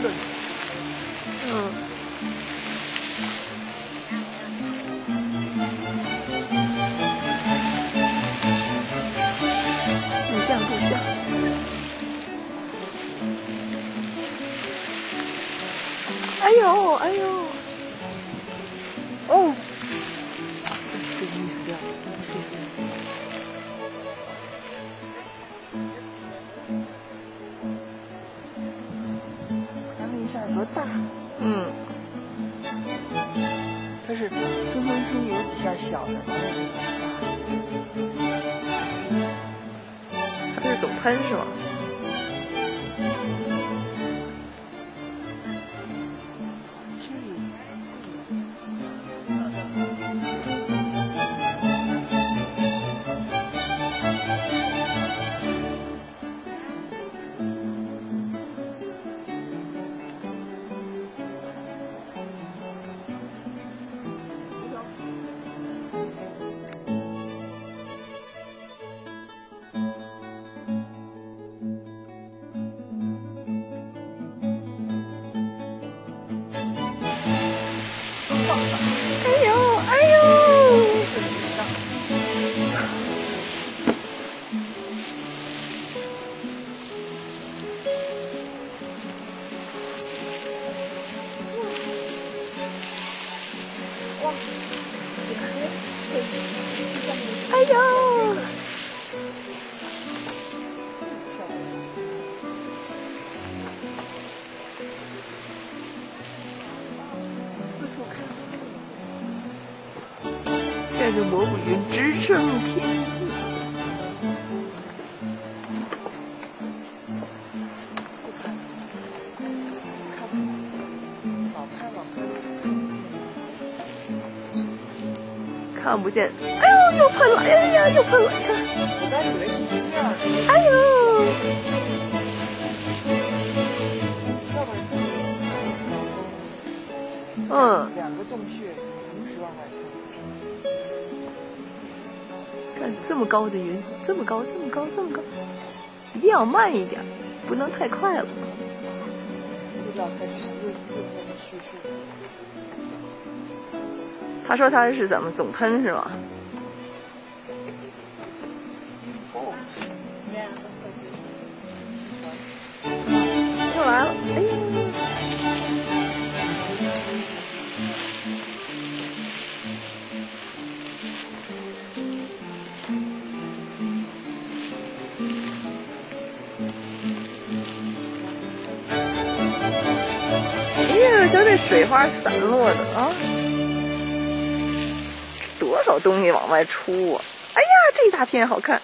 的。嗯。不像不像。哎呦哎呦！下多大。嗯。它是蹭蹭蹭有几下小的，它是总喷是吗？哎呦！四处看带着蘑菇云直升天际。看不见，哎呦，又喷了！哎呀，又喷了！我刚以为是对面。哎呦！嗯。两个洞穴同时往外喷。看这么高的云，这么高，这么高，这么高，一定要慢一点，不能太快了。不知道开始又又开始叙述。他说他是怎么总喷是吗？哎呀，瞧这水花散落的啊！多少东西往外出啊！哎呀，这一大片好看。